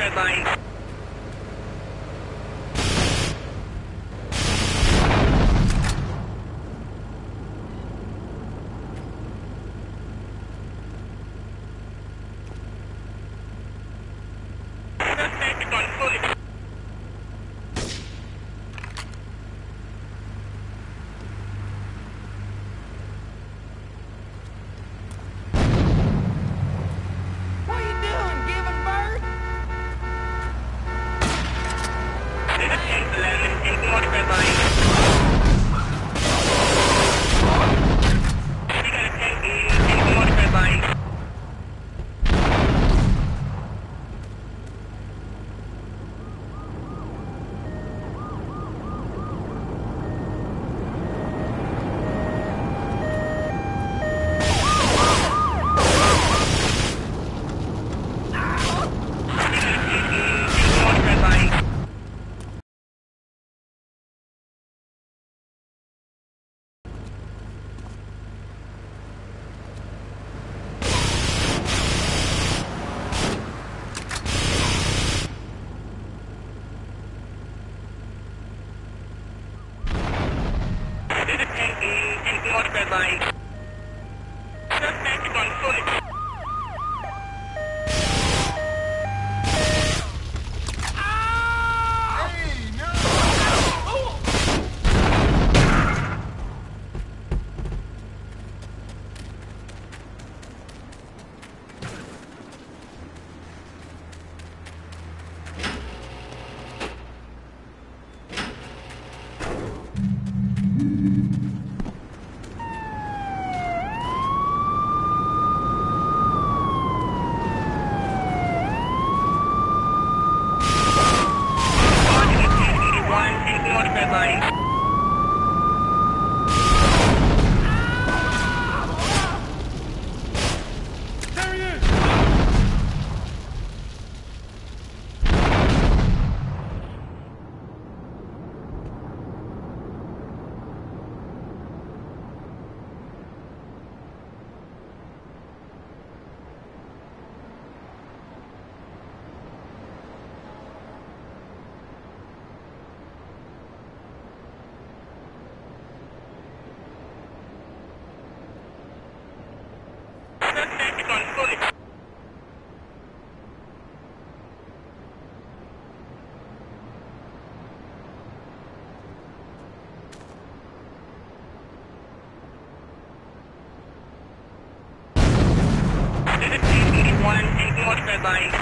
midnight. Taking off red line. Suspect is on foot. One taking off red line. There he is! Suspect is on foot. One taking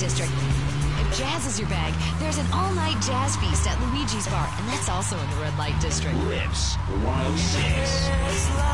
district. If jazz is your bag, there's an all-night jazz feast at Luigi's Bar, and that's also in the red light district. Lips 106.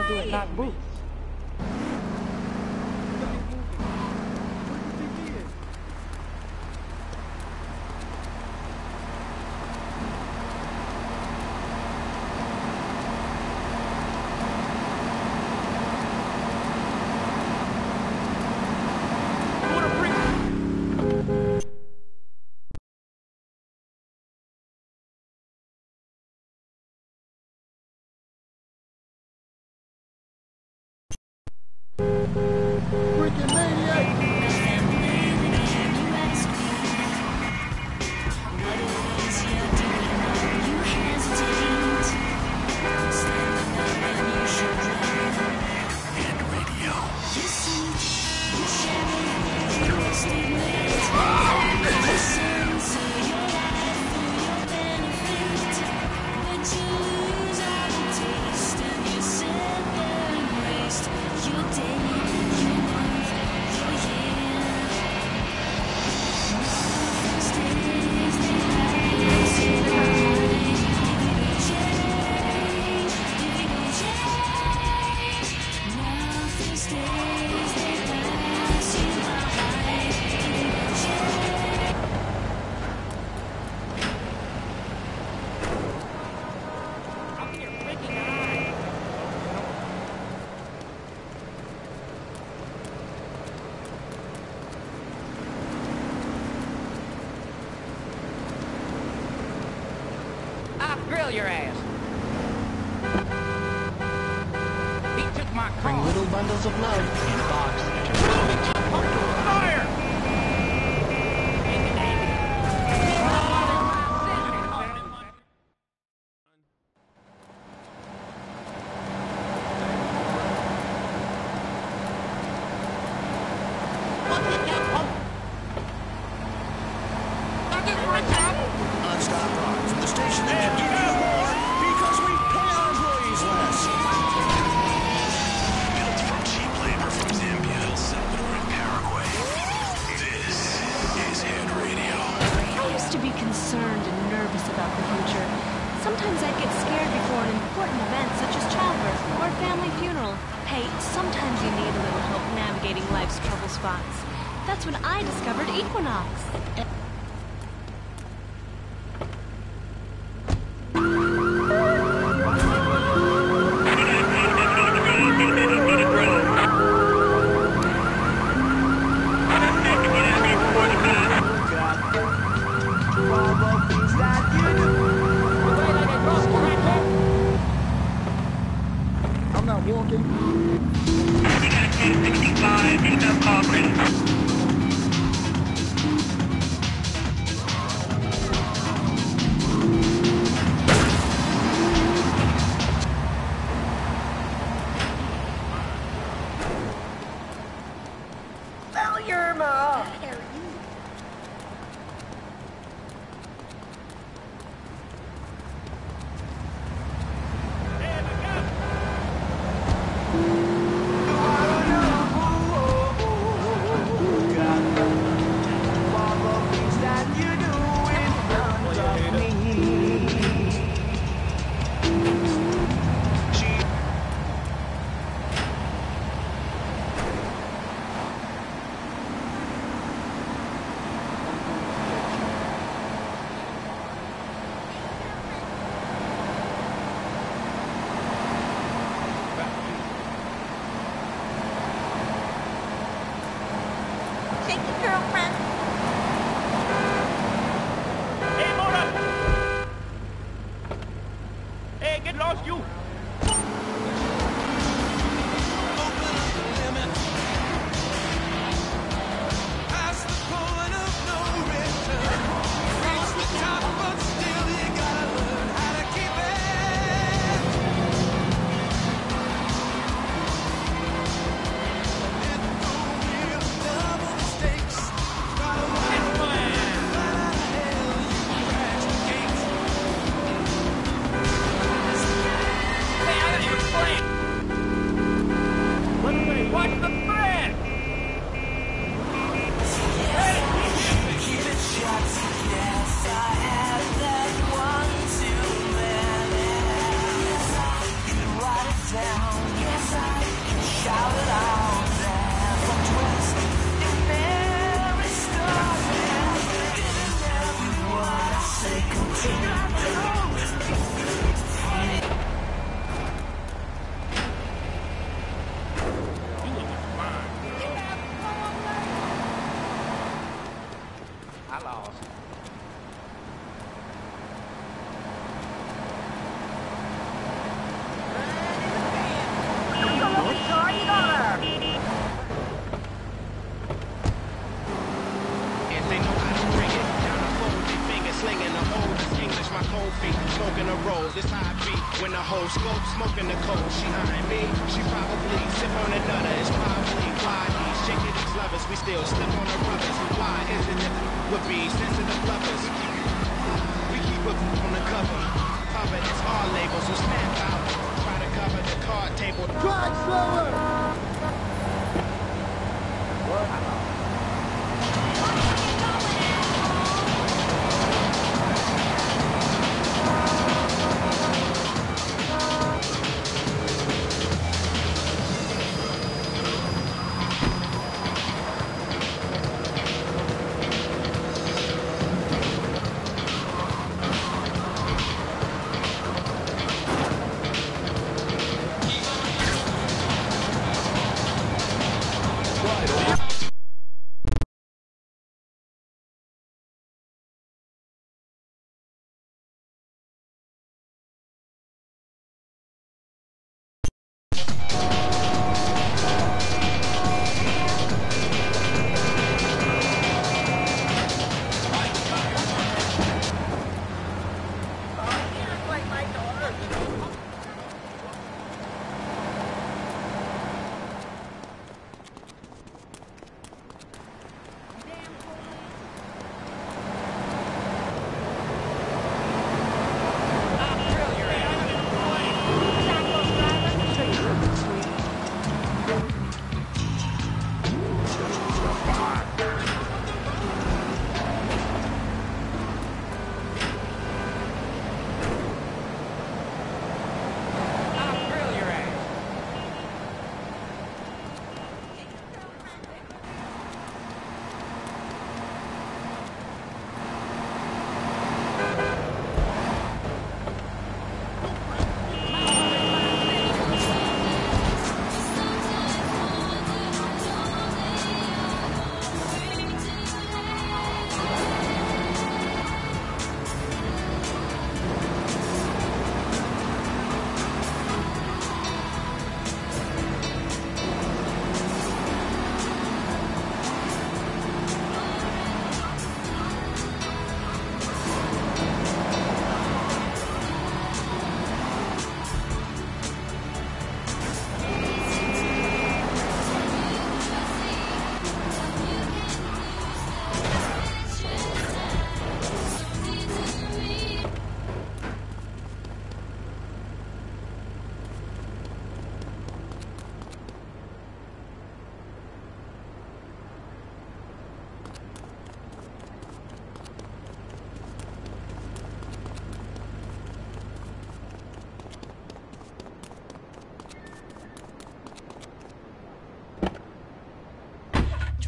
Want to do it not booth.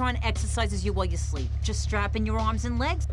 Tron exercises you while you sleep. Just strap in your arms and legs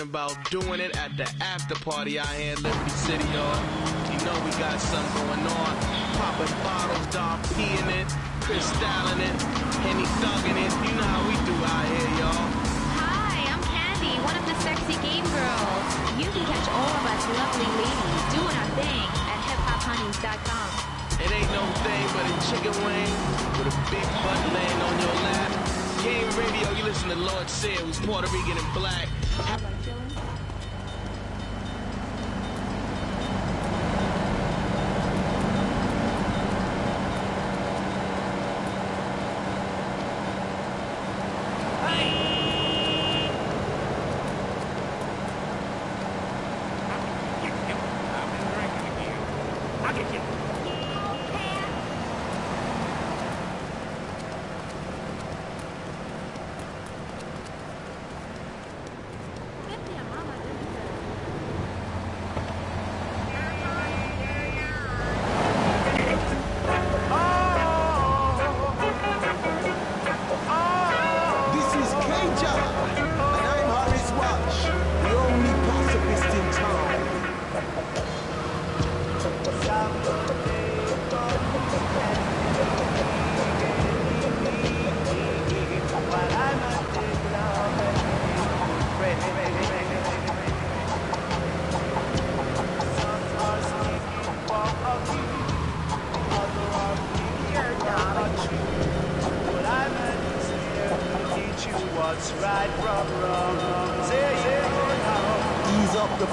talking about doing it at the after party out here in Liberty City, y'all. You know we got something going on. Popping bottles, dog, peeing it, crystalling it, Henny thugging it. You know how we do out here, y'all. Hi, I'm Candy, one of the sexy game girls. You can catch all of us lovely ladies doing our thing at hiphophoneys.com. It ain't no thing but a chicken wing with a big butt laying on your lap. Game radio, you listen to Lord Sear, who's Puerto Rican and black.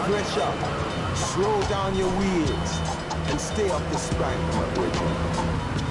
Ease up slow down your wheels, and stay up the spank, my brethren.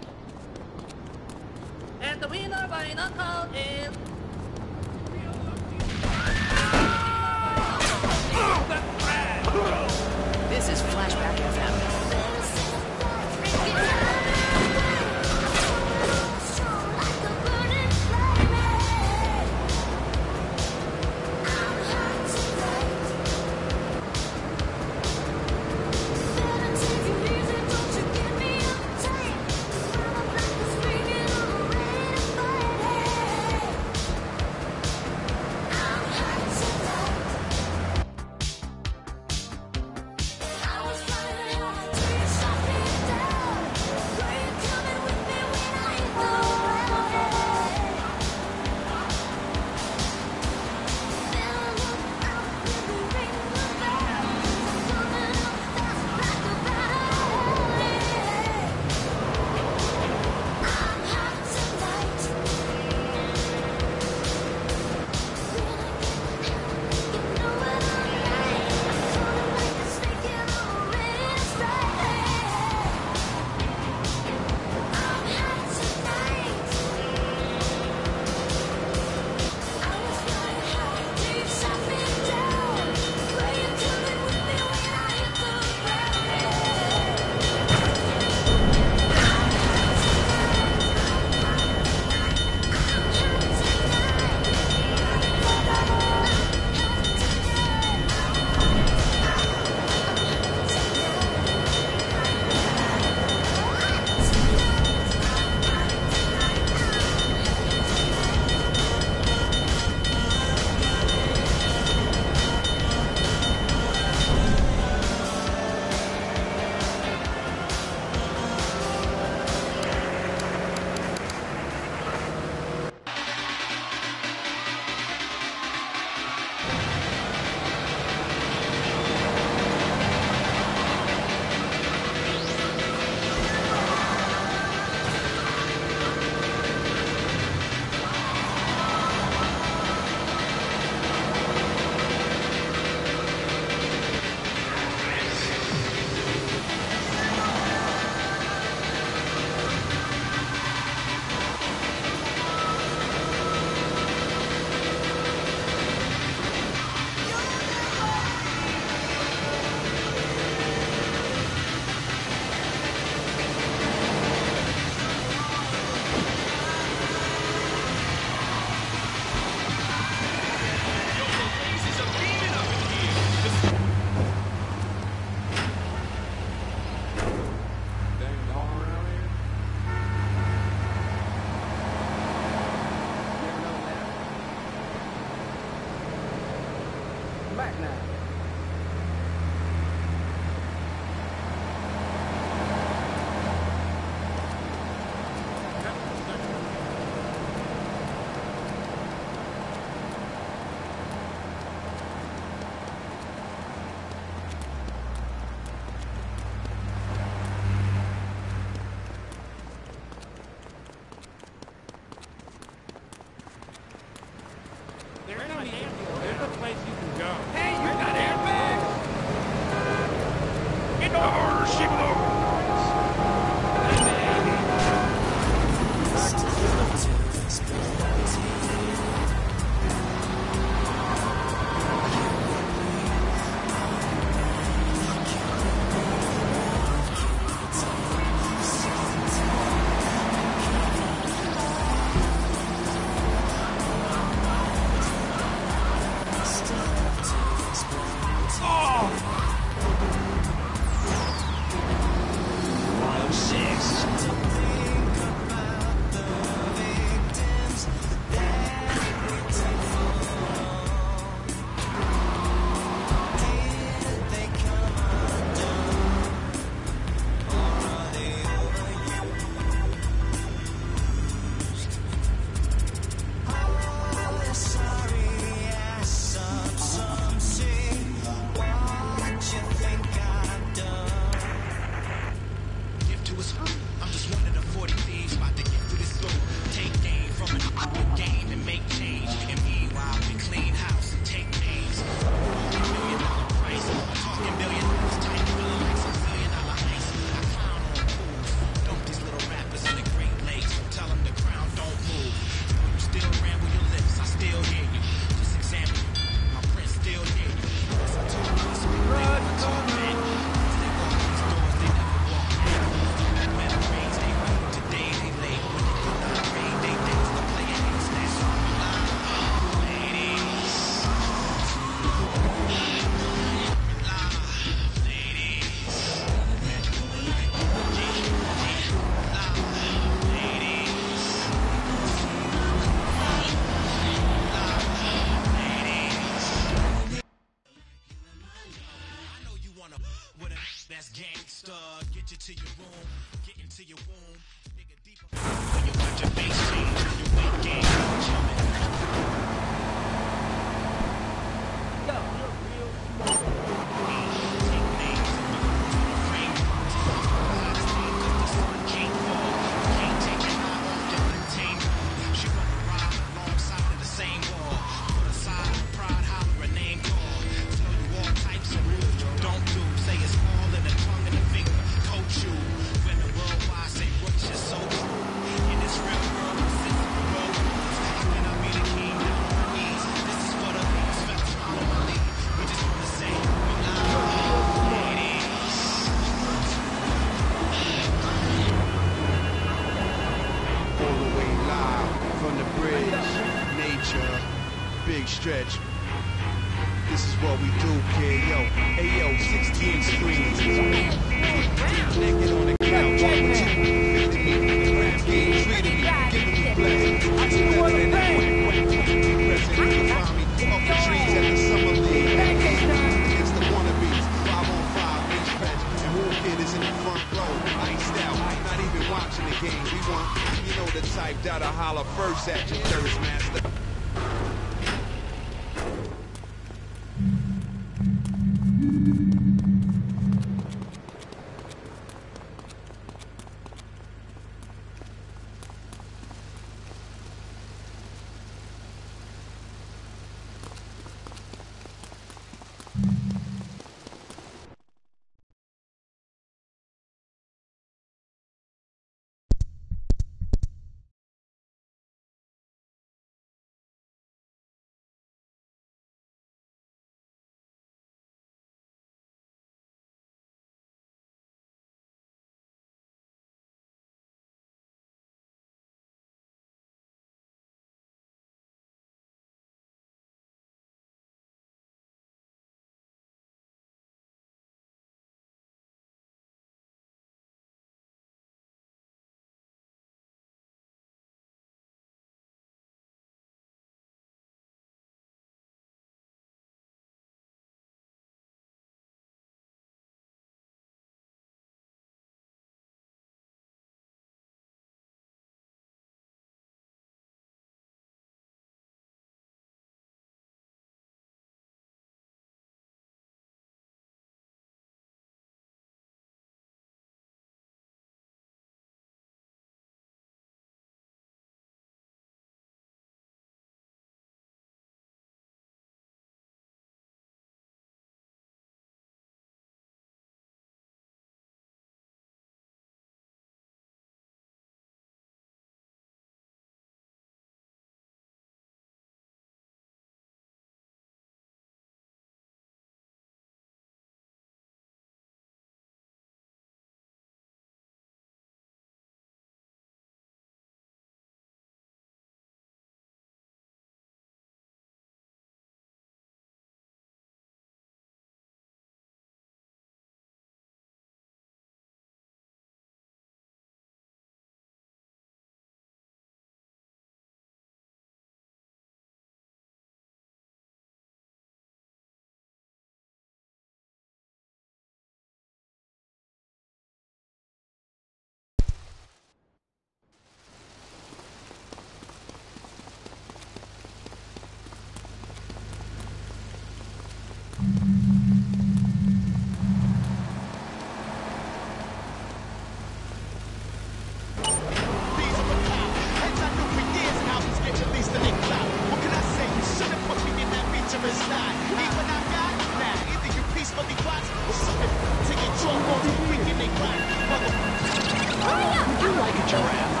giraffe.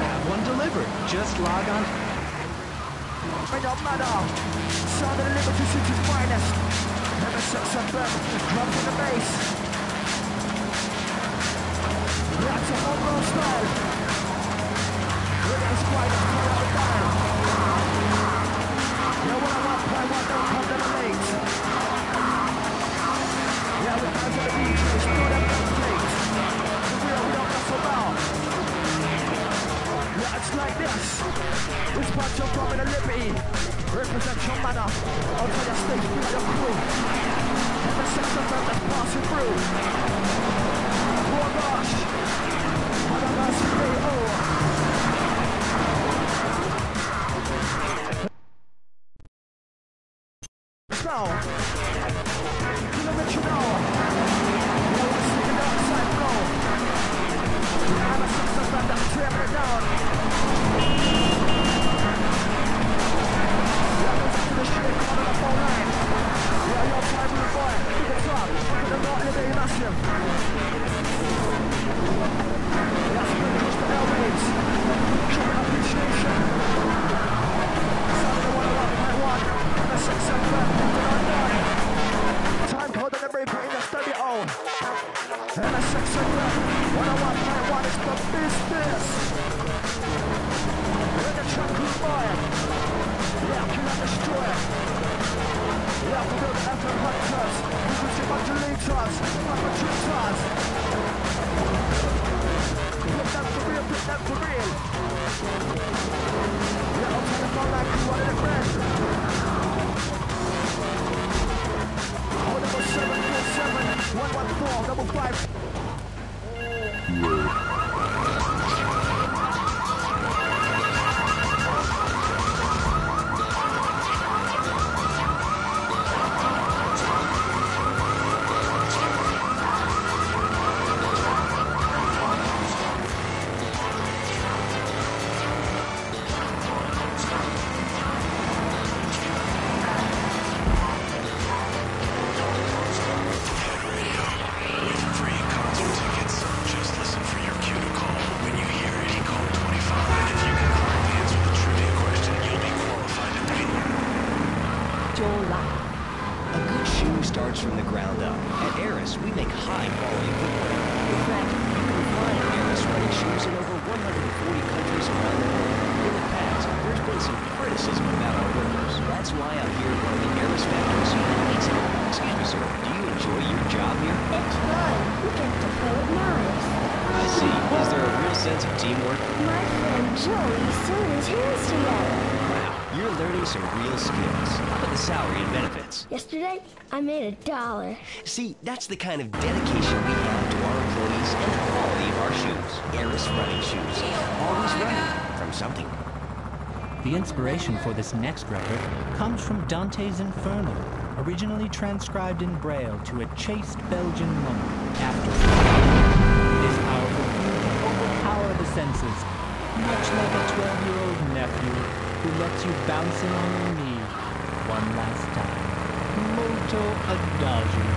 Have one delivered. Just log on. Madam, madam. Sound of the Liberty City's finest. Never sets a breath. Grab to the base. That's a home style. With a spider. like this. This part you're from a liberty. Represent your manner. On fire stage, be your crew. Every section that that's passing through. Oh gosh. I don't know, See, that's the kind of dedication we have to our employees and the quality of our shoes. Eris running shoes. Always running from something. The inspiration for this next record comes from Dante's Inferno, originally transcribed in Braille to a chaste Belgian woman after this powerful to overpower the senses, much like a 12-year-old nephew who lets you bouncing on your knee one last time. Alto Adagio.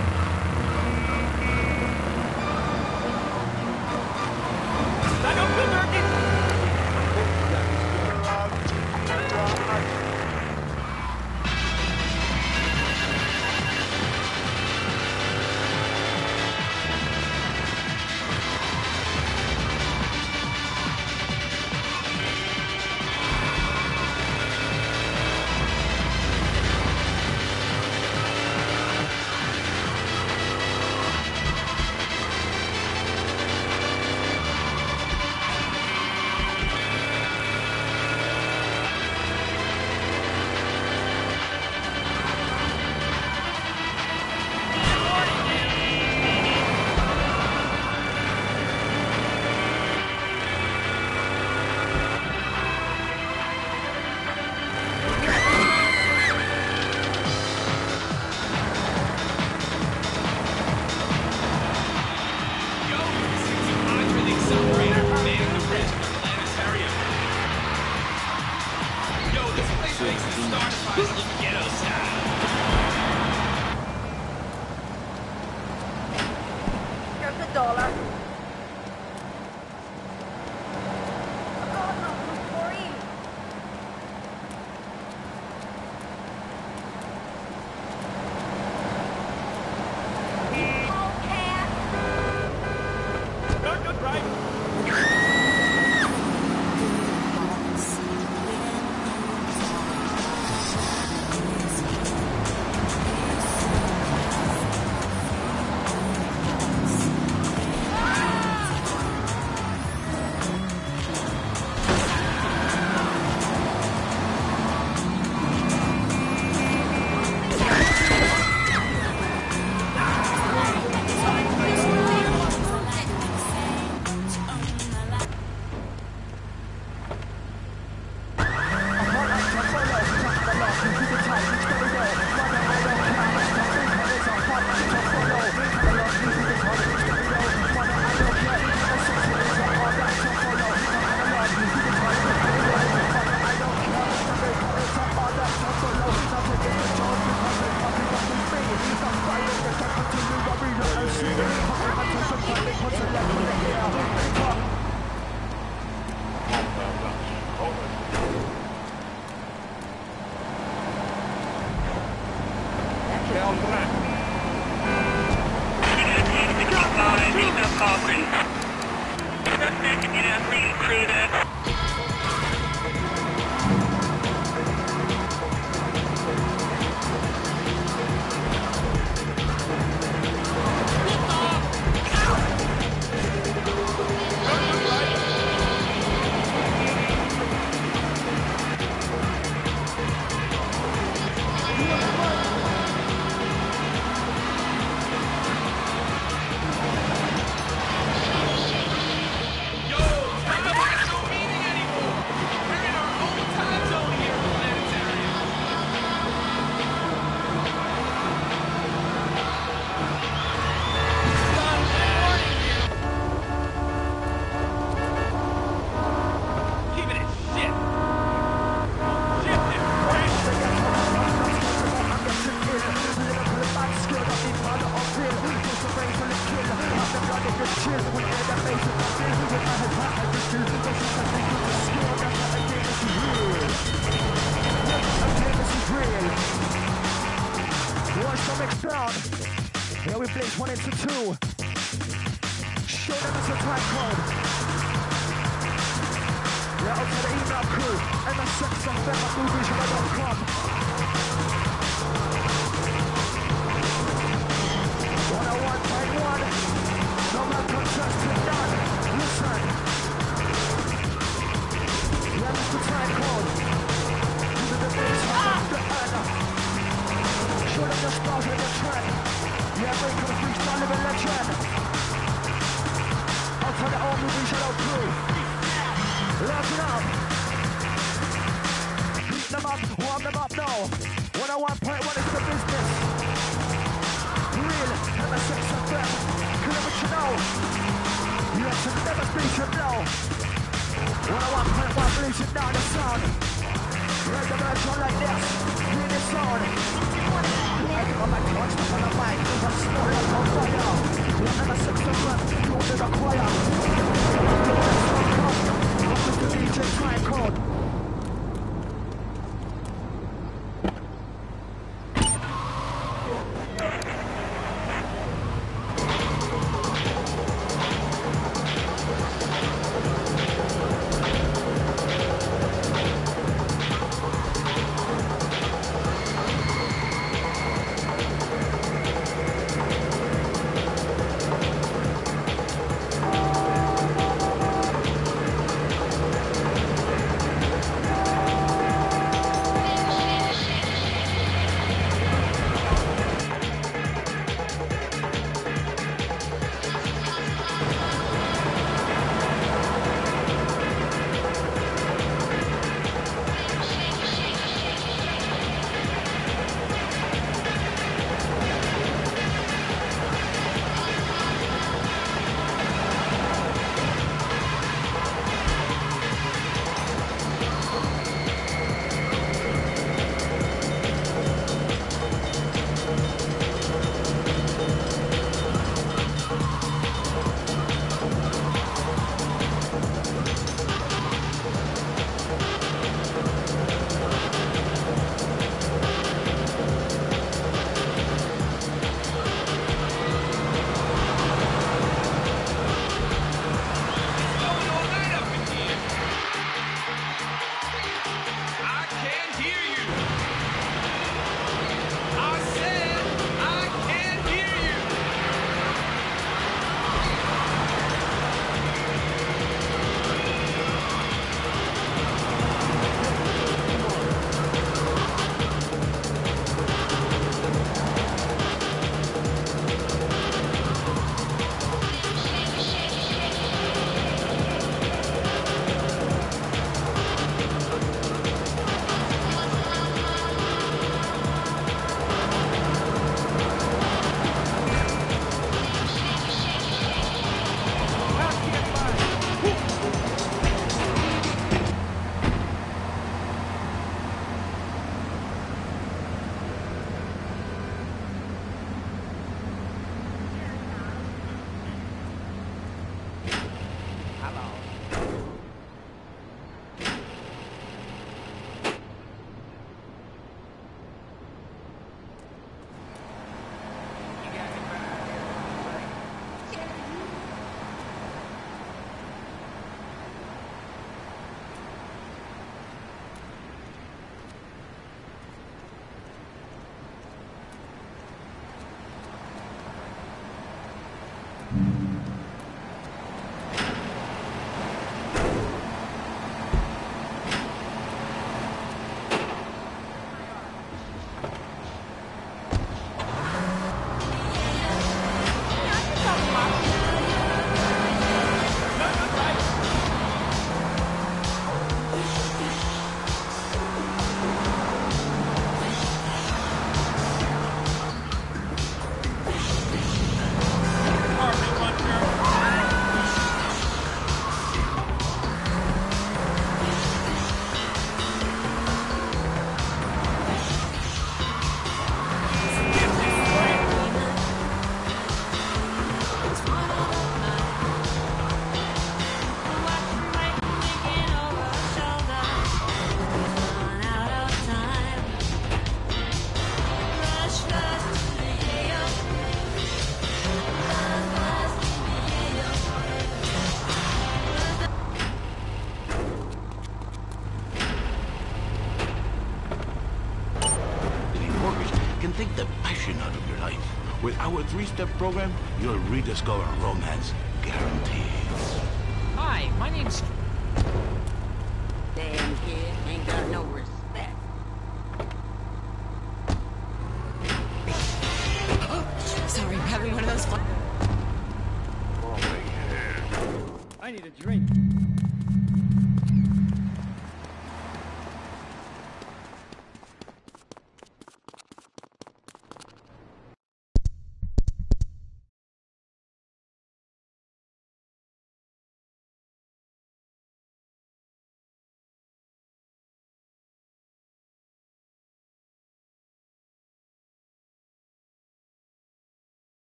Step program, you'll rediscover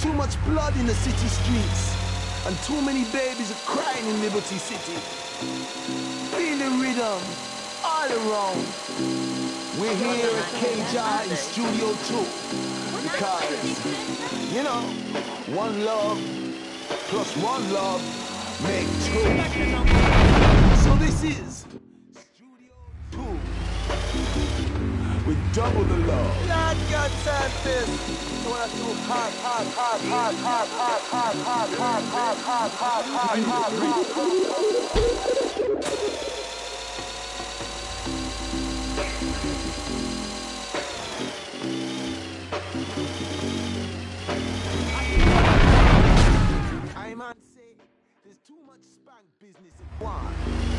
Too much blood in the city streets, and too many babies are crying in Liberty City. Feel the rhythm We're here at K-Jah in Studio 2 because, you know, one love plus one love make two. So this is Studio 2 with double the love. Lord God sent this. You wanna do hot, hot, hot, hot, hot, hot, hot, hot, hot, hot, hot, hot, hot, hot, hot, hot. I one.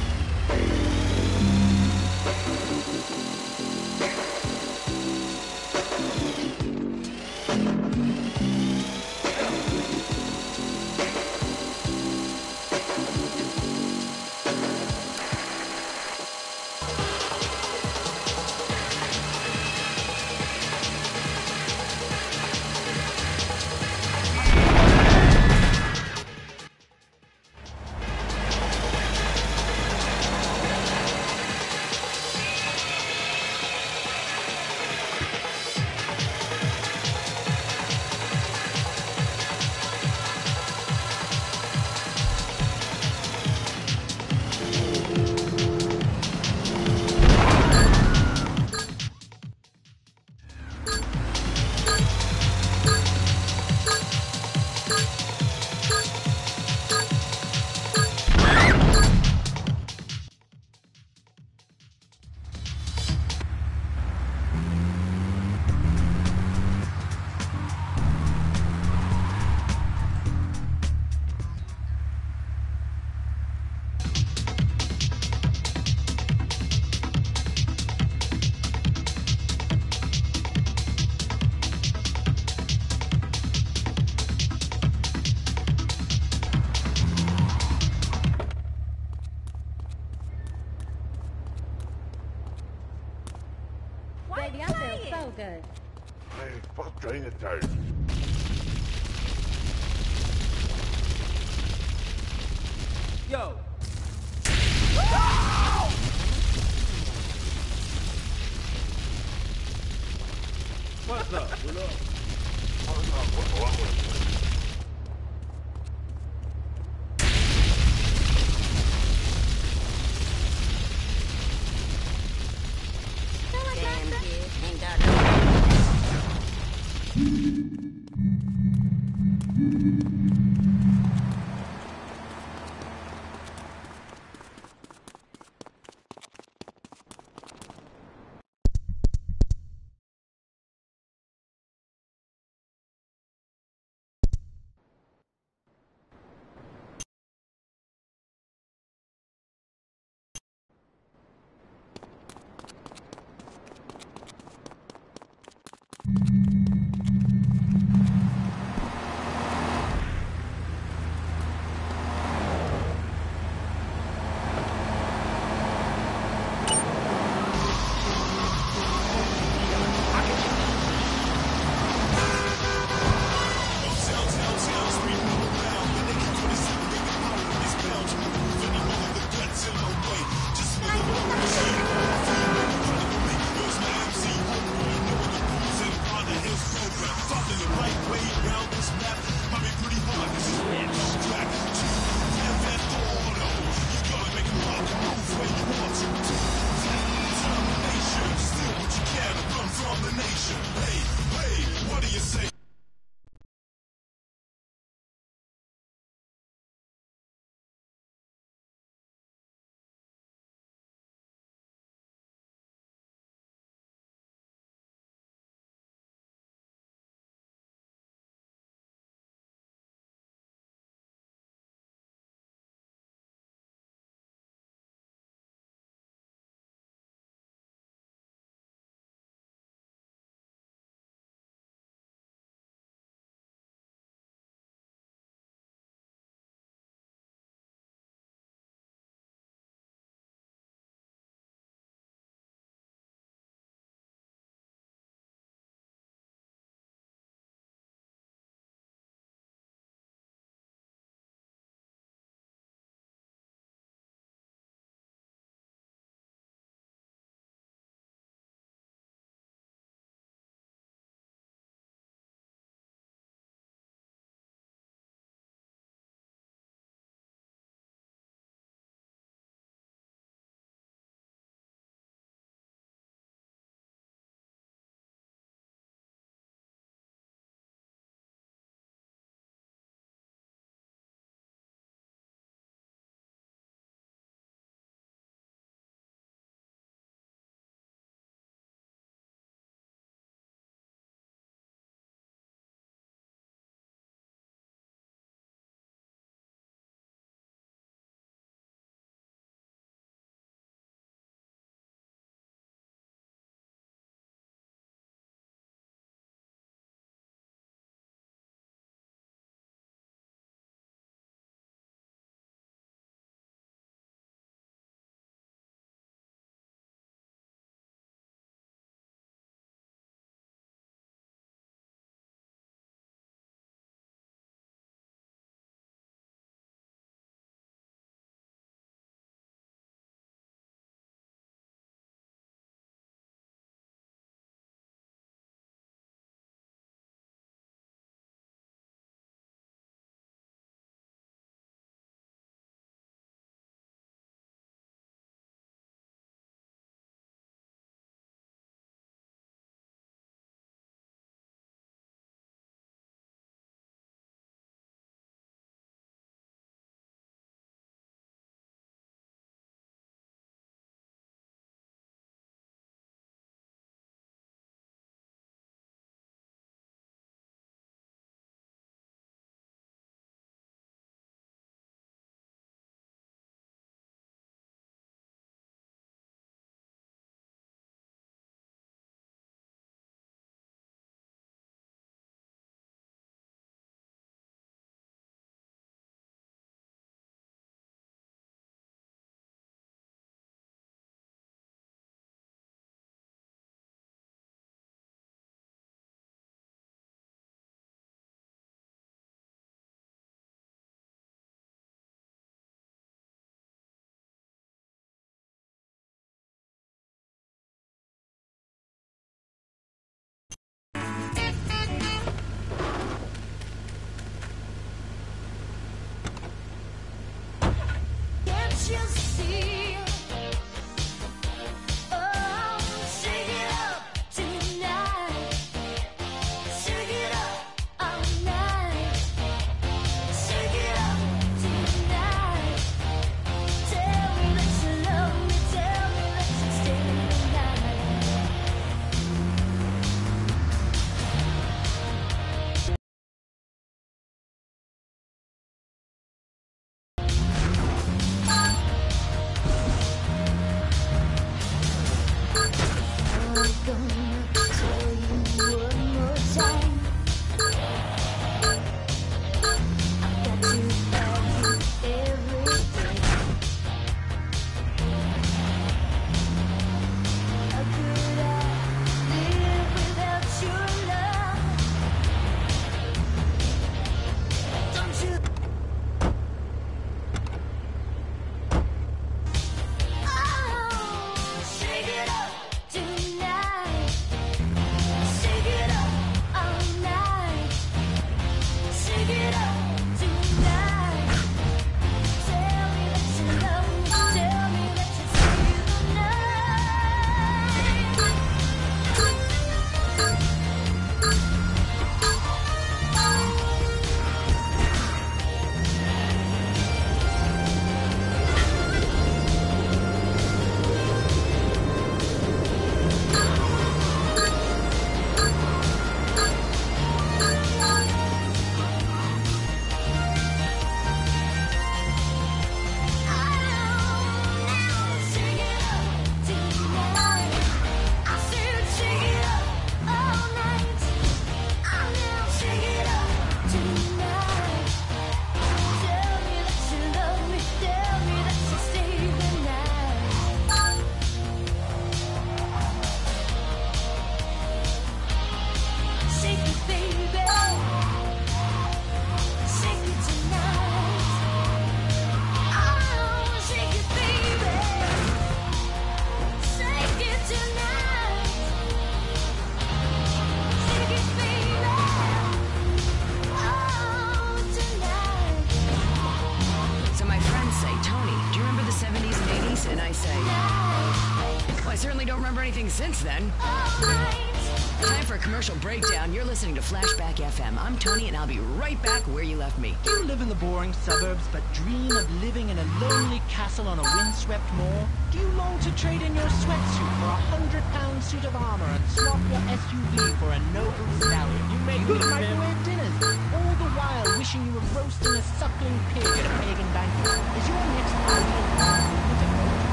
Listening to Flashback FM. I'm Tony, and I'll be right back where you left me. You live in the boring suburbs but dream of living in a lonely castle on a windswept moor? Do you long to trade in your sweatsuit for a hundred pound suit of armor and swap your SUV for a noble stallion? You make good microwave dinners, all the while wishing you were roasting a suckling pig at a pagan banquet. Is your next ideal?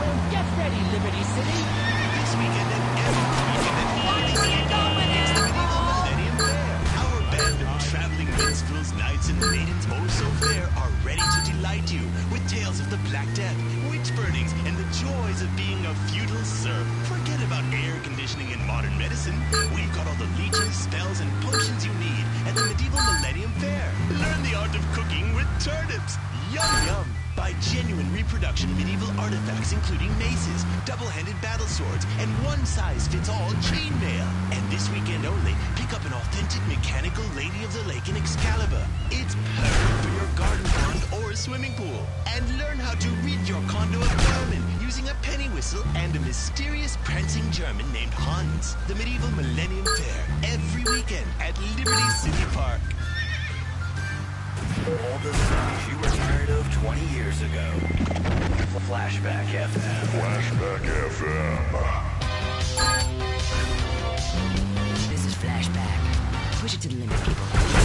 Well, get ready, Liberty City. Minstrels, knights, and maidens oh so fair are ready to delight you with tales of the Black Death, witch burnings, and the joys of being a feudal serf. Forget about air conditioning and modern medicine. We've got all the leeches, spells, and potions you need at the Medieval Millennium Fair. Learn the art of cooking with turnips. Yum yum. Buy genuine reproduction medieval artifacts including maces, double-handed battle swords, and one-size-fits-all chainmail. And this weekend only, pick up an authentic mechanical Lady of the Lake in Excalibur. It's perfect for your garden pond or swimming pool. And learn how to rid your condo of vermin using a penny whistle and a mysterious prancing German named Hans. The Medieval Millennium Fair, every weekend at Liberty City Park. All the songs you were tired of 20 years ago. Flashback FM. Flashback FM. This is Flashback. Push it to the limit, people.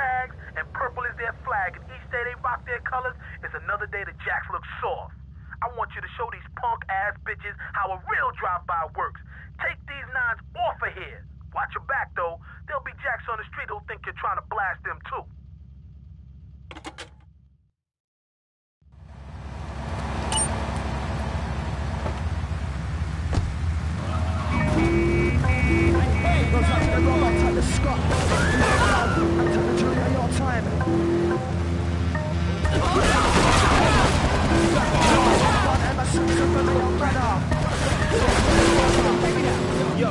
Tags and purple is their flag. And each day they rock their colors is another day the Jacks look soft. I want you to show these punk ass bitches how a real drive-by works. Take these nines off of here. Watch your back though. There'll be Jacks on the street who think you're trying to blast them too. Yo.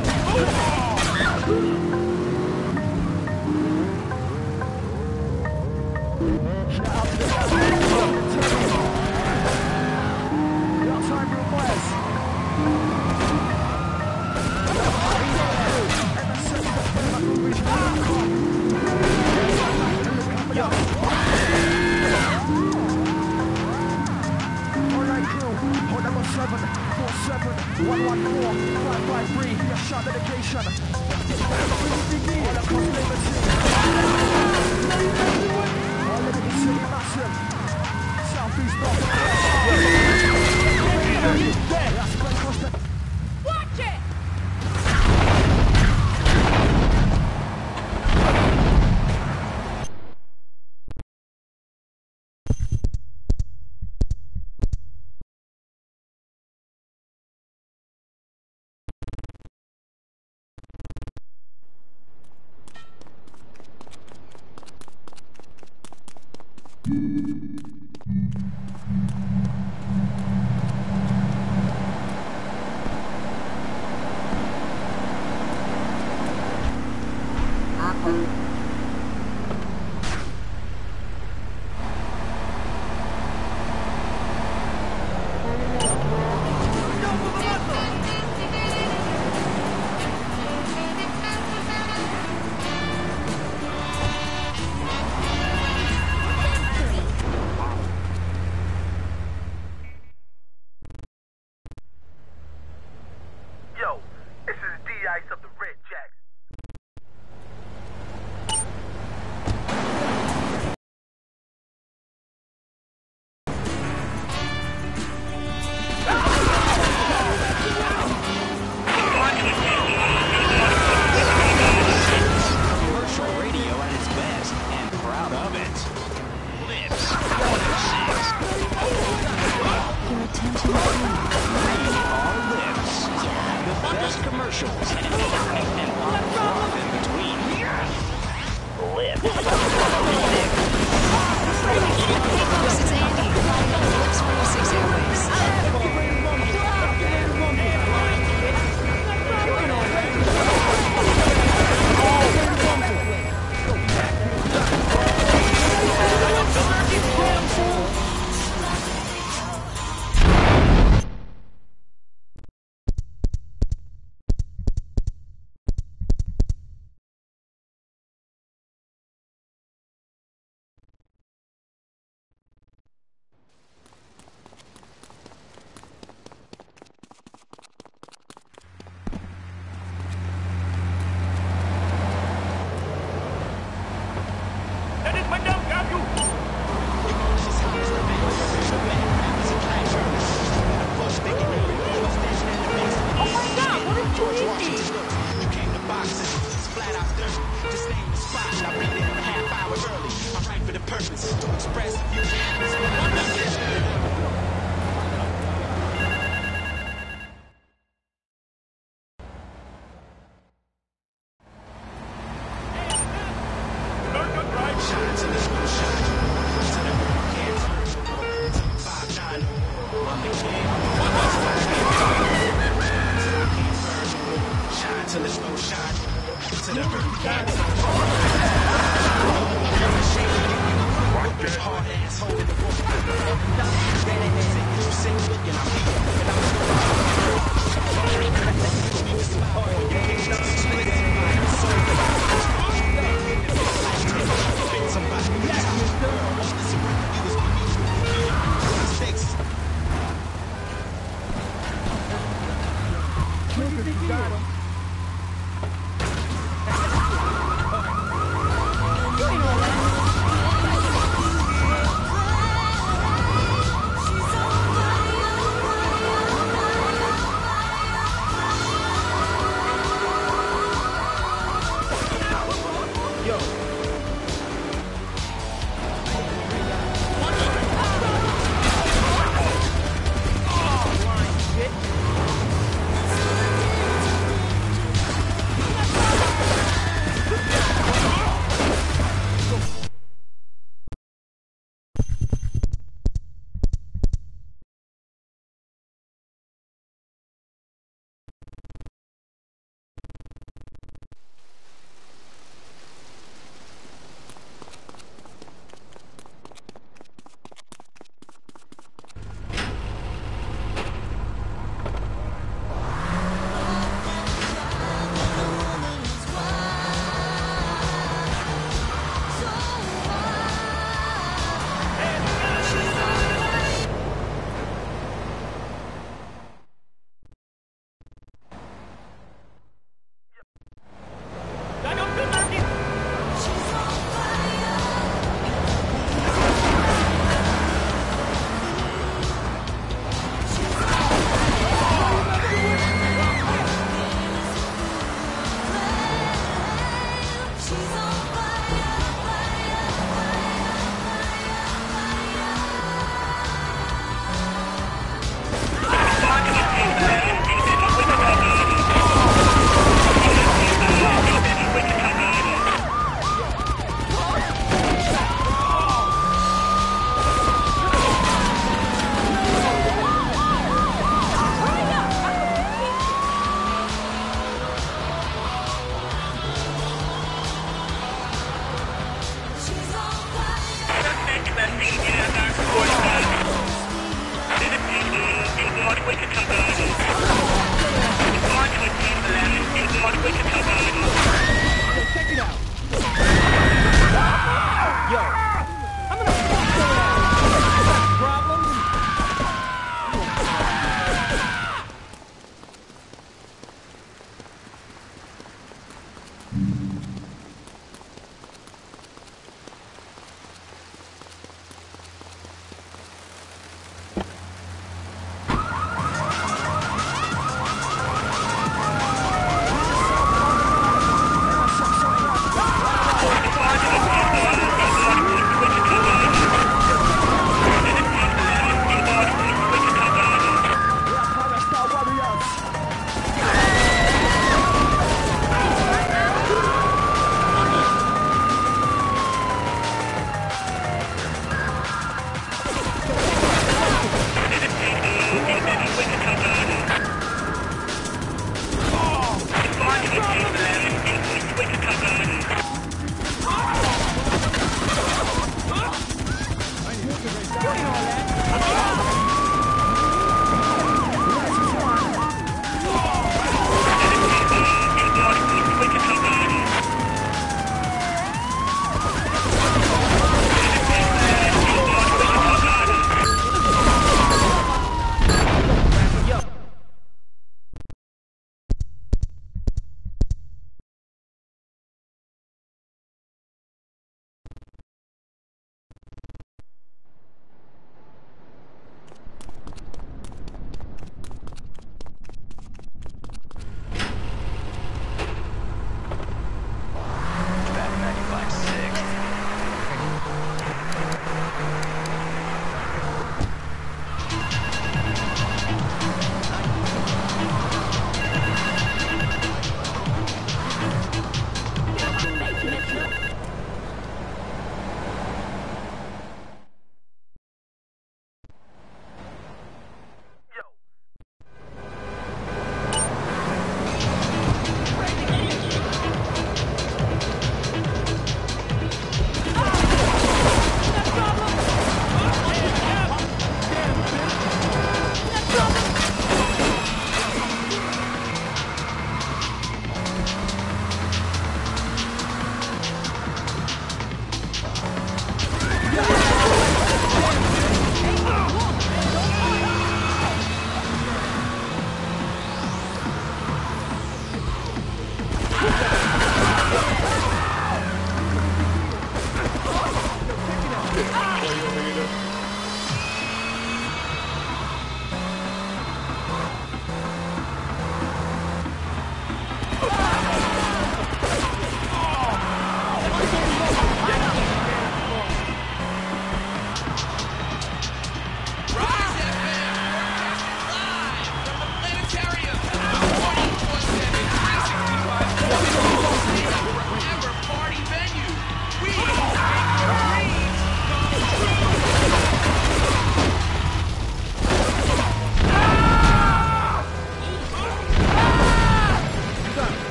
007, 47, 114, 553, a shot dedication. All across liberty. All liberty city massive. Southeast North.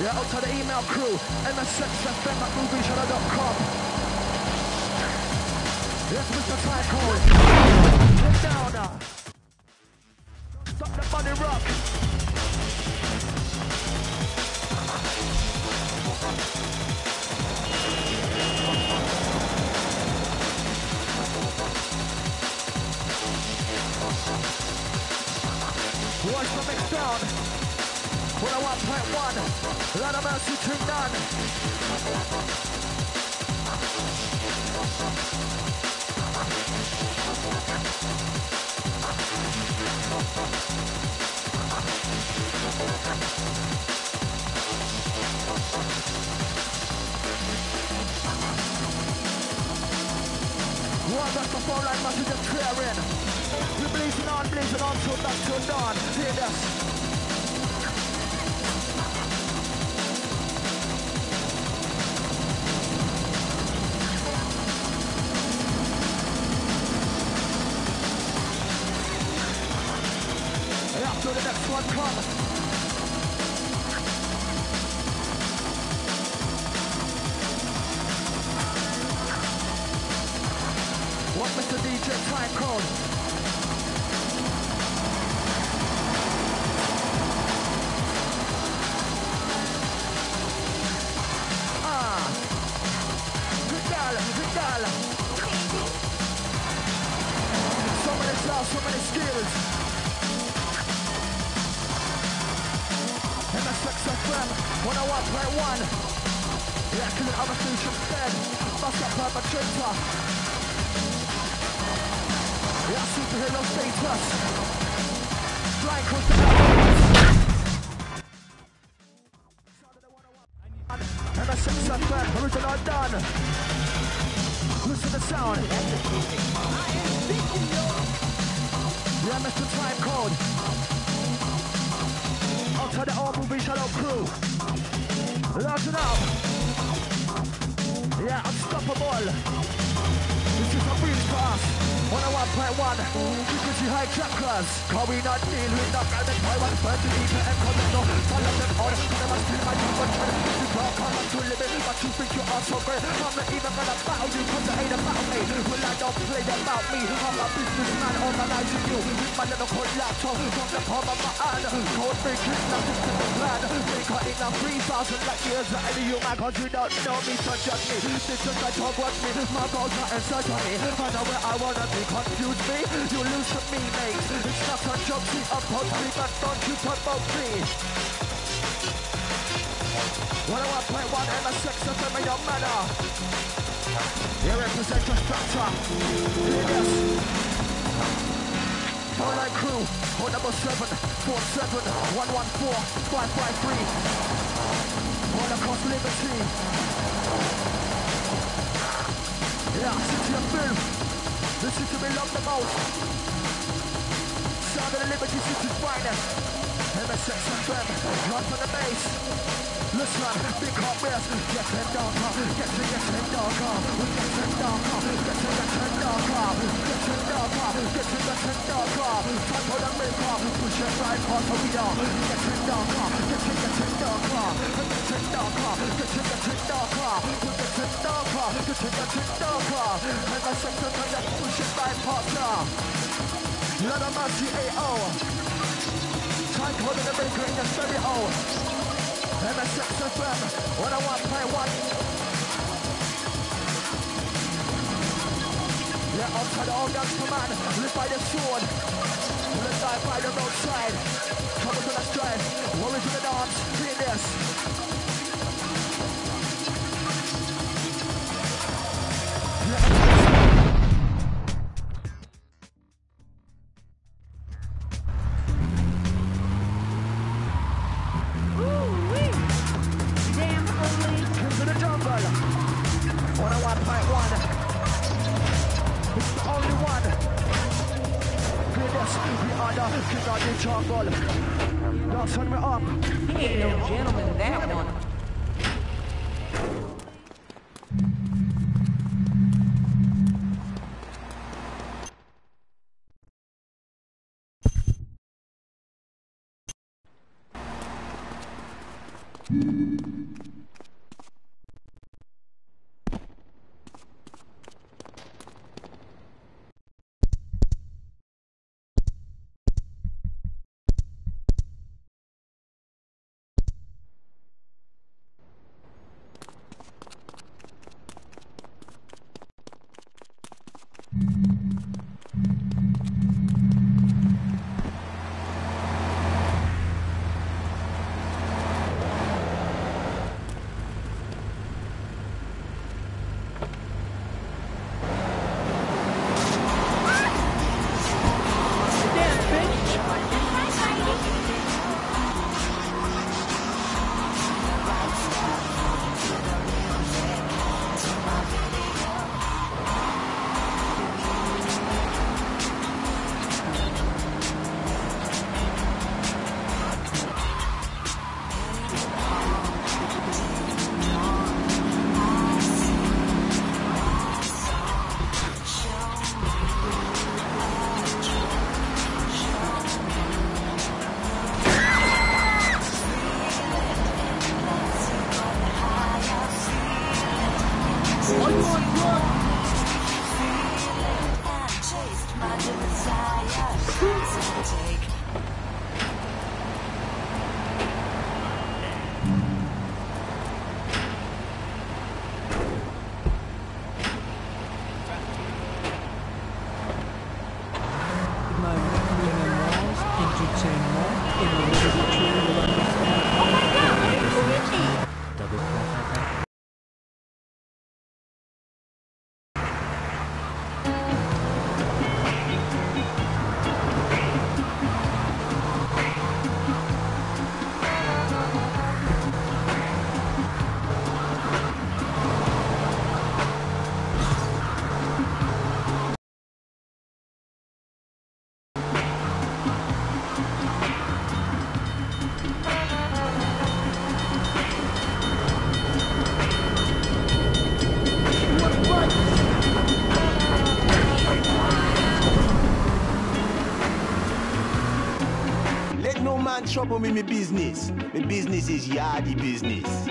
Yeah, out to the email crew, msxfm at movieshutter.com. Yes, Mr. Tycoon. Get down now. Stop the money rock. Watch the mix down. 101.1. Lot of mercy to none. One the phone line message is clearing. We're blazing on, blazing on till back till dawn. Hear this. Of man Cause you don't know me So judge me. This is I talk what me. My goals not in search of me. I know where I wanna be Confuse me. You lose to me mate. It's not a joke See oppose me But don't you promote me. 101.1 MSX FM in your manner. You represent your structure. Yes. Starlight Crew, code number 7, 47, 114, 553. Liberty. Yeah, city of film. The city we love the most. Sound of the Liberty City's finest. MSX FM, run for the base. Listen, big hot beers, get them darker, get them, get them darker, we get them darker, get them, get them darker, get them darker, get them, get them darker, time for the maker, push it right them them, get them darker, darker, getting darker, getting getting darker, getting darker, getting getting darker. And my sex and my push it like partner. Lord of mercy, AO. Time holding the maker in the stereo. MSX FM, 101.1. Yeah, outside all gangster man, live by the sword. Live by the roadside. Come to the stride, warriors in the dance, trouble me, me business. Me business is yardy business.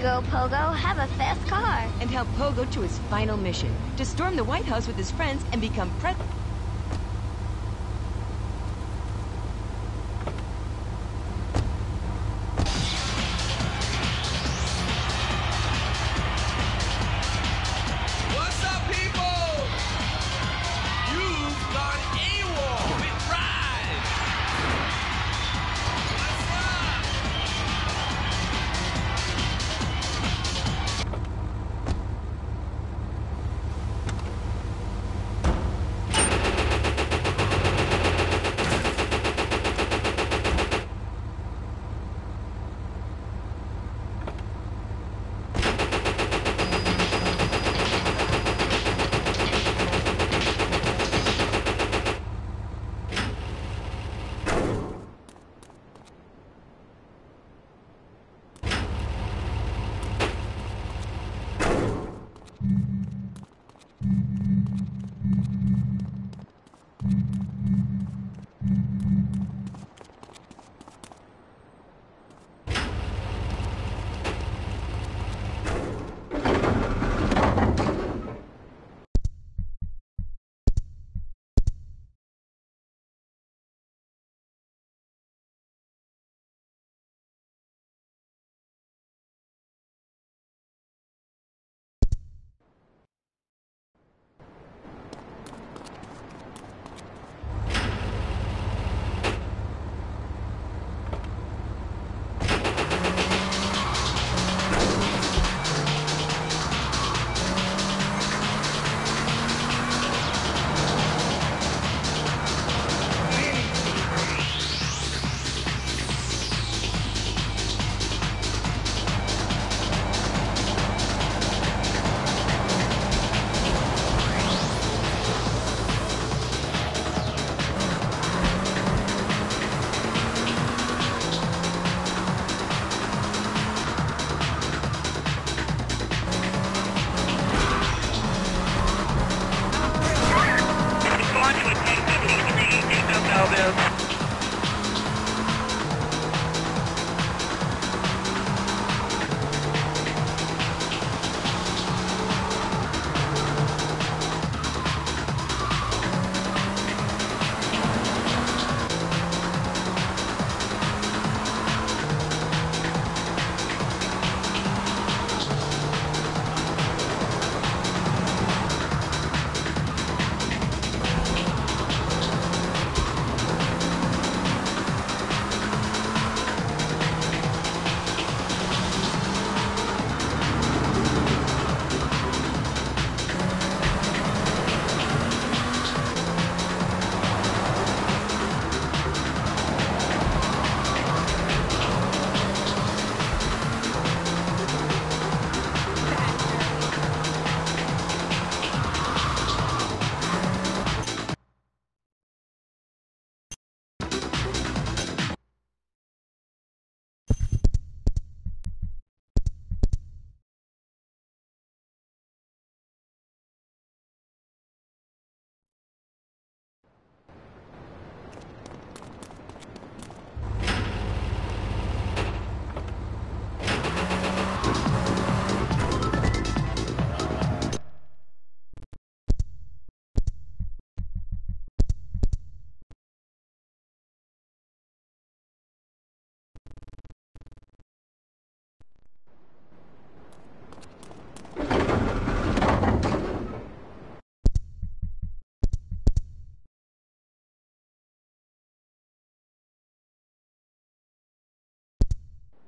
Go, Pogo. Have a fast car. And help Pogo to his final mission to storm the White House with his friends and become president.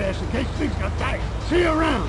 in case things got tight. See you around.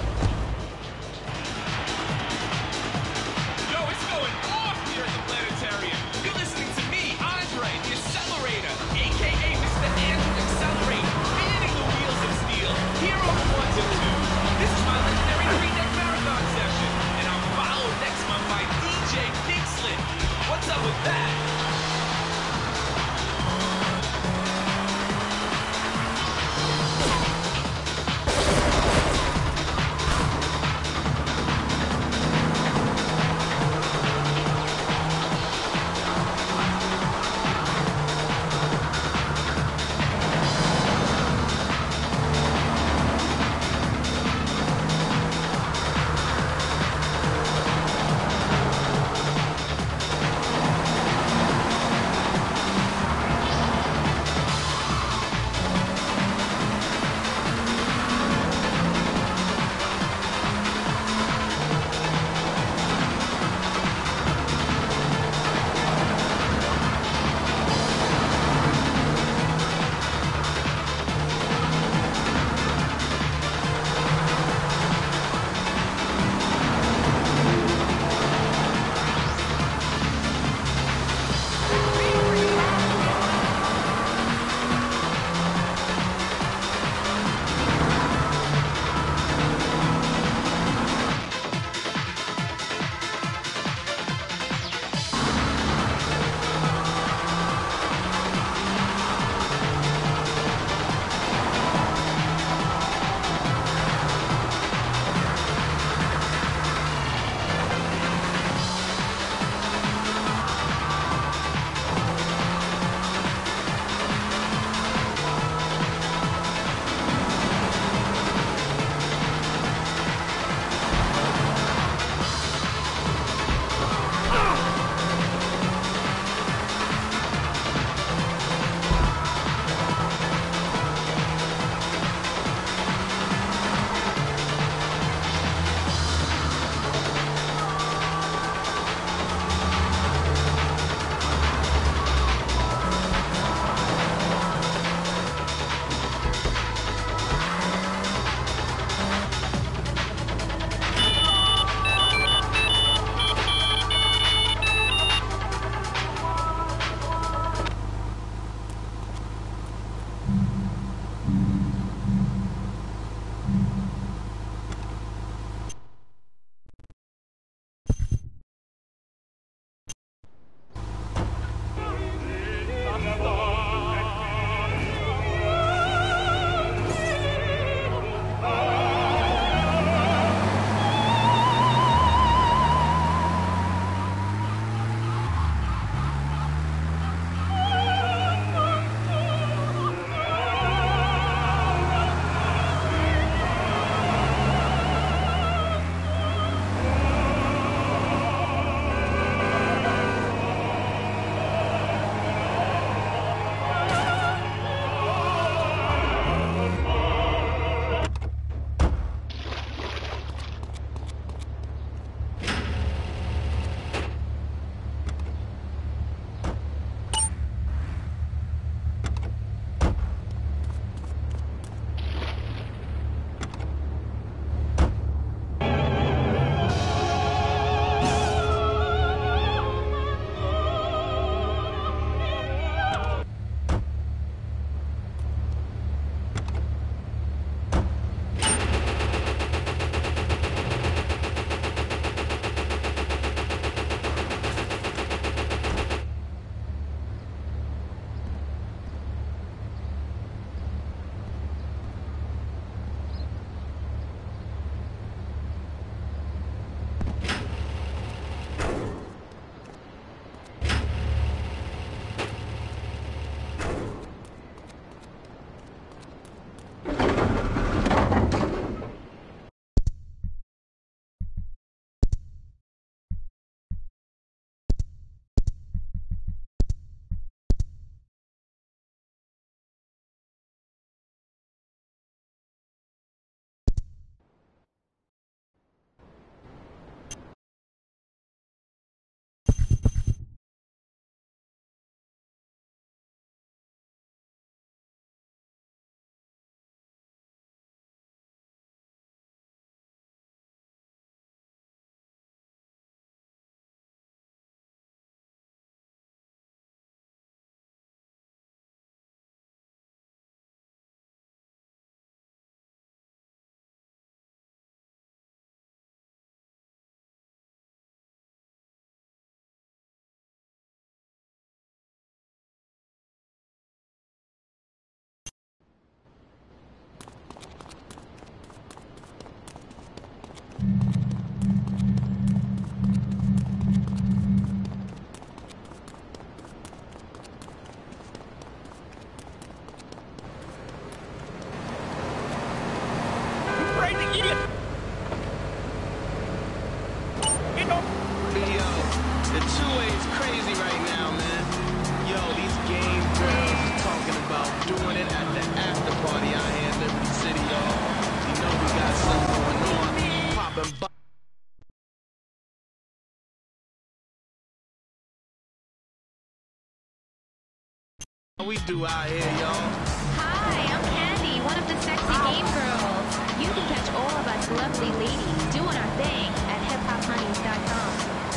We do out here, y'all. Hi, I'm Candy, one of the sexy game girls. You can catch all of us lovely ladies doing our thing at hiphophoneys.com.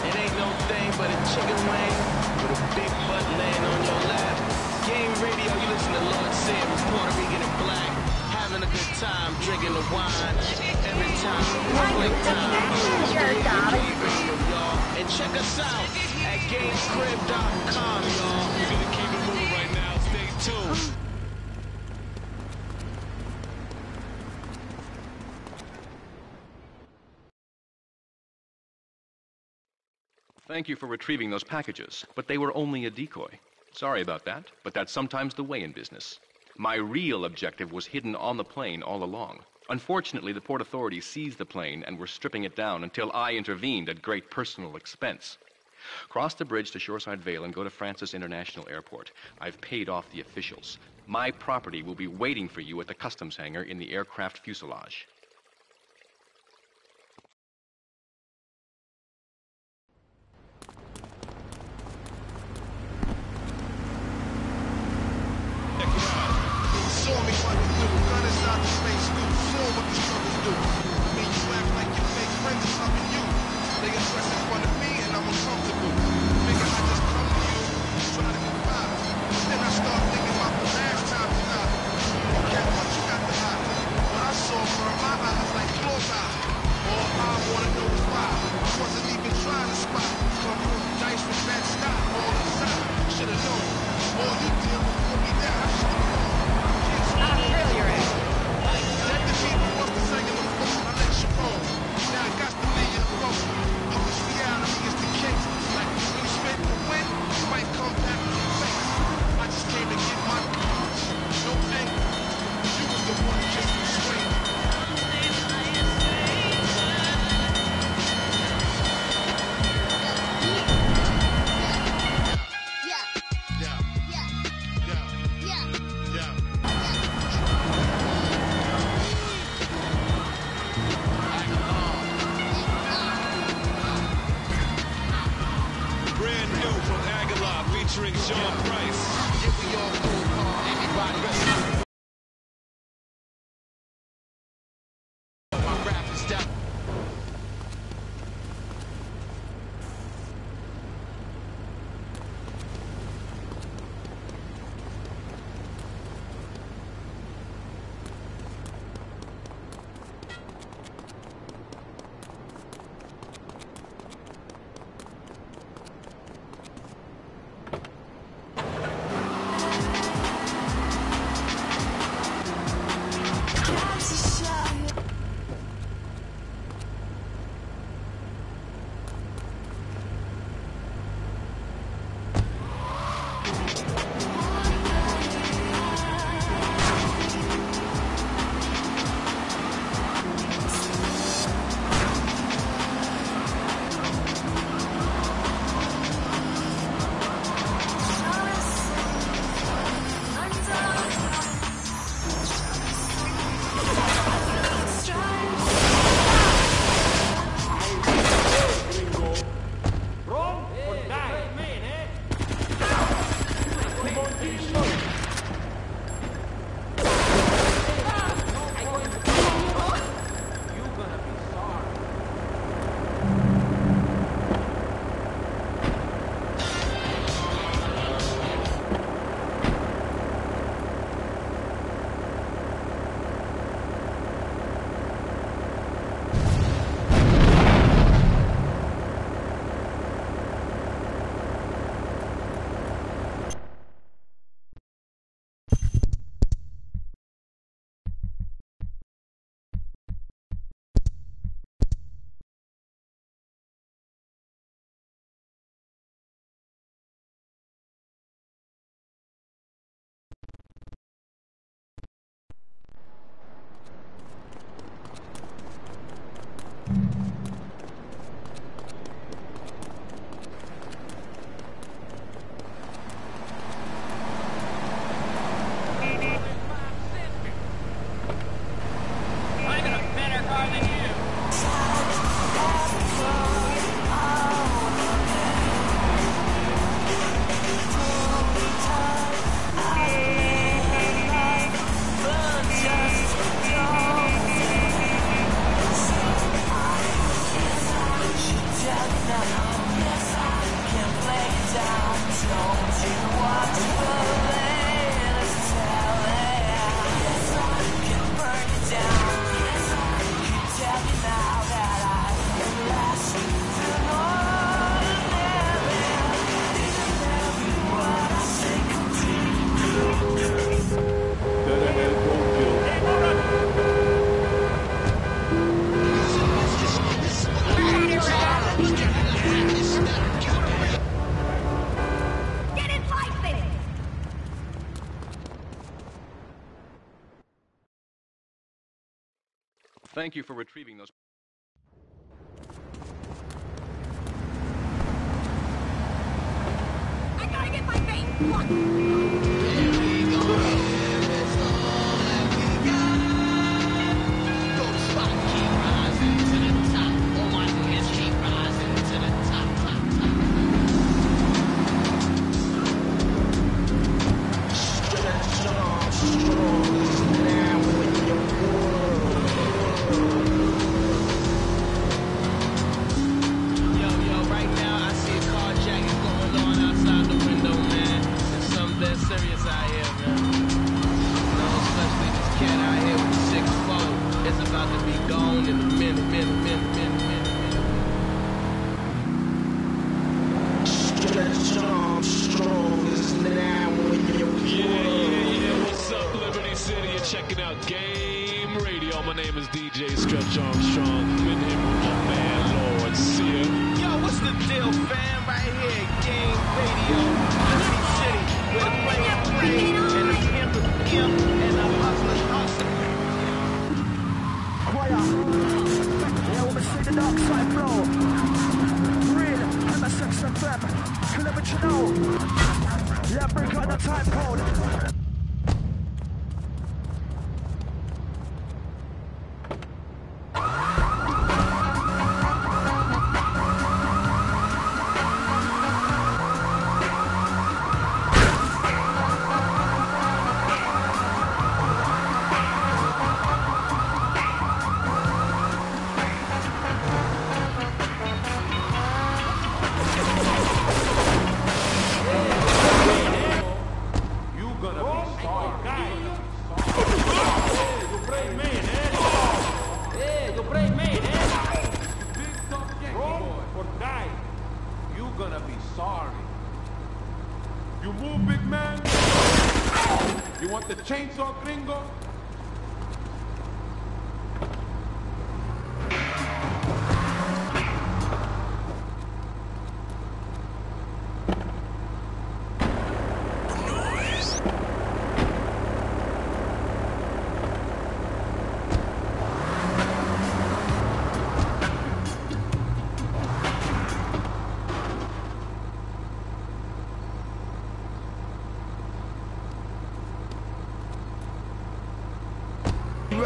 It ain't no thing but a chicken wing with a big butt laying on your lap. Game radio, you listen to Lord Sear, Puerto Rican and black. Having a good time, drinking the wine. Every time, play time. And check us out at gamescrib.com, y'all. Thank you for retrieving those packages, but they were only a decoy. Sorry about that, but that's sometimes the way in business. My real objective was hidden on the plane all along. Unfortunately, the port authorities seized the plane and were stripping it down until I intervened at great personal expense. Cross the bridge to Shoreside Vale and go to Francis International Airport. I've paid off the officials. My property will be waiting for you at the customs hangar in the aircraft fuselage. thank you for retrieving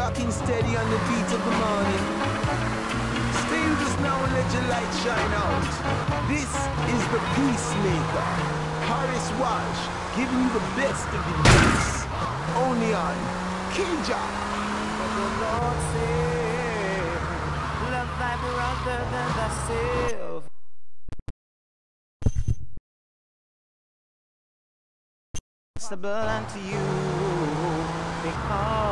rocking steady on the beat of the morning. Stay with now and let your light shine out. This is the Peacemaker, Horace Walsh, giving you the best of the best. Only on K-Jah. The Lord save, love thy brother than thyself. Possible unto you because.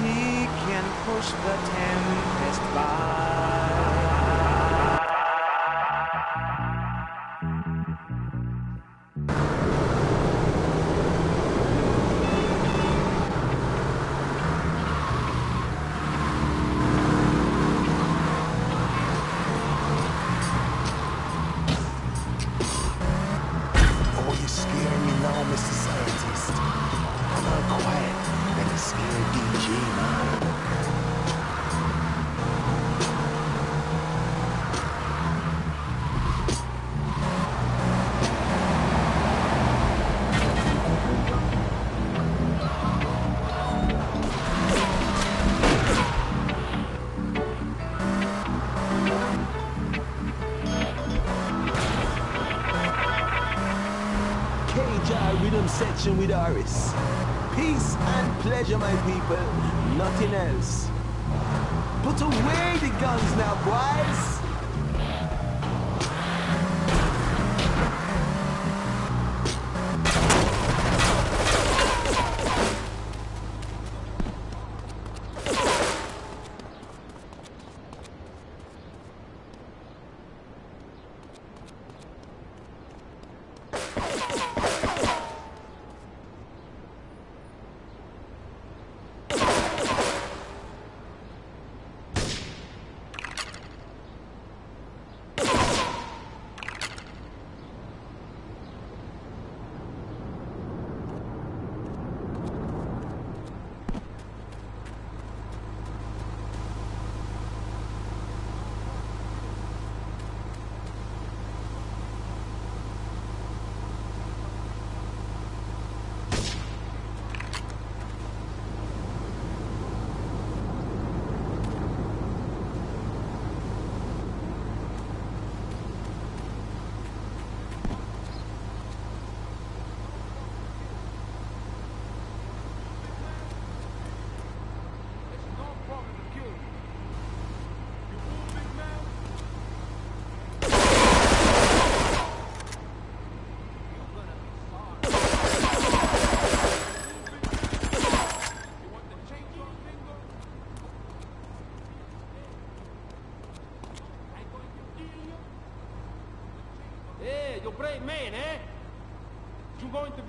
He can push the tempest by. Doris. Peace and pleasure, my people, nothing else. Put away the guns now, boys!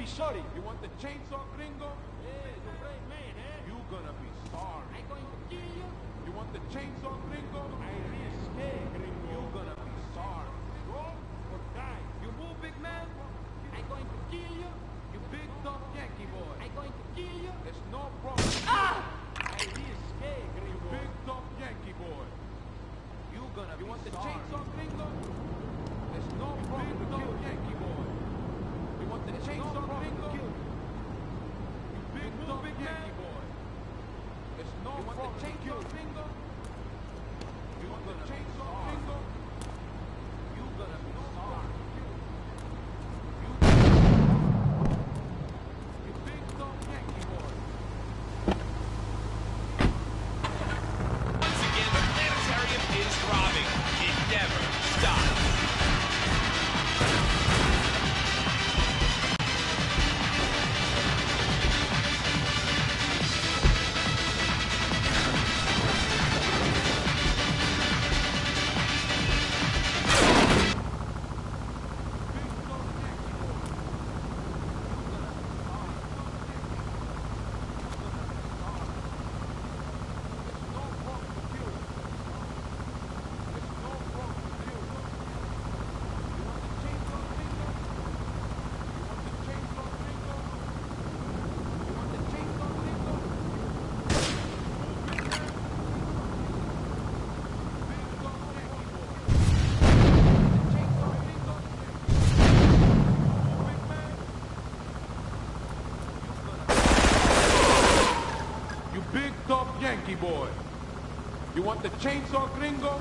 be sorry. You want the chainsaw the Chainsaw Gringo,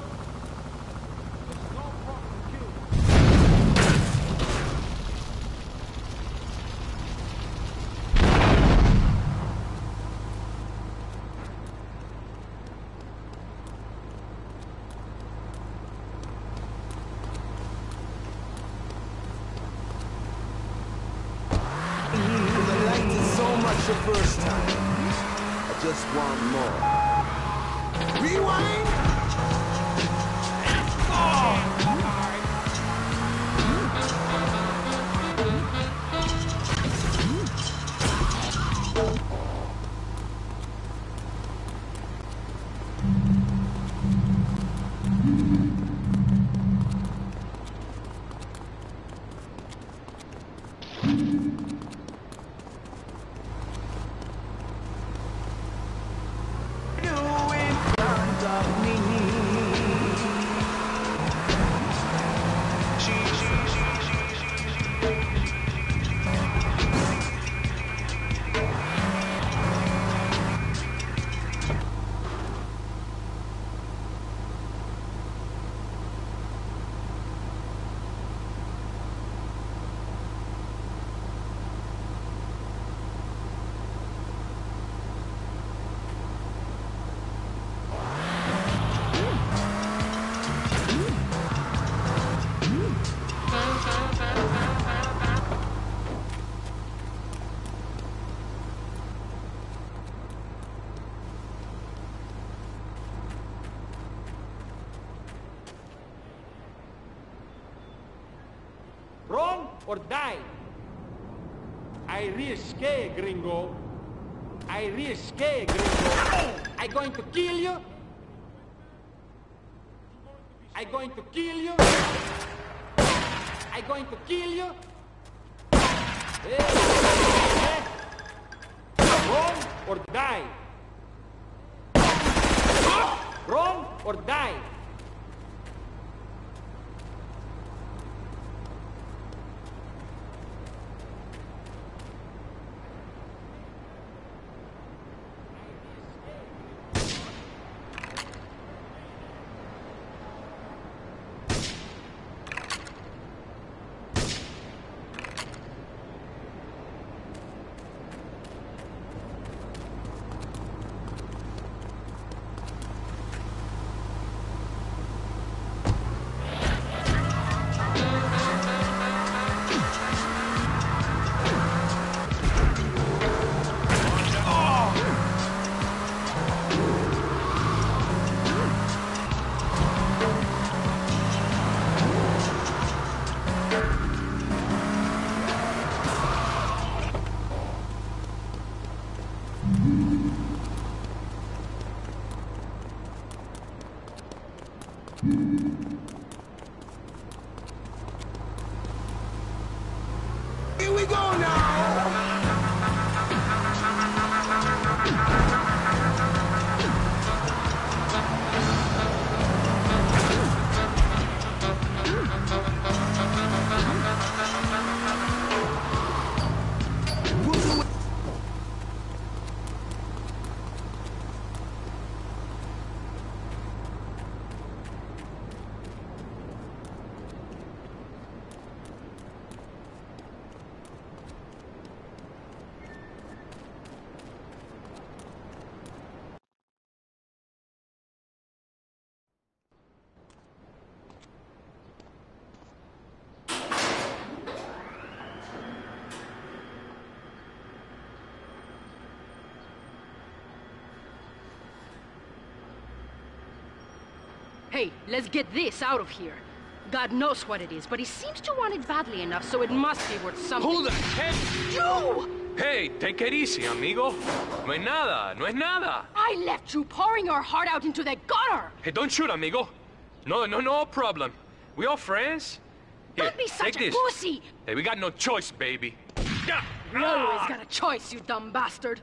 or die. I risque, gringo. I risque, gringo. I going to kill you. I going to kill you. I going to kill you. Wrong or die. Wrong or die. Hey, let's get this out of here. God knows what it is, but he seems to want it badly enough, so it must be worth something. Who the heck? You! Hey, take it easy, amigo. No es nada, no es nada. I left you pouring your heart out into the gutter! Hey, don't shoot, amigo. No, no, no problem. We all friends. Here, Don't be such take a this. pussy! Hey, we got no choice, baby. You always got a choice, you dumb bastard.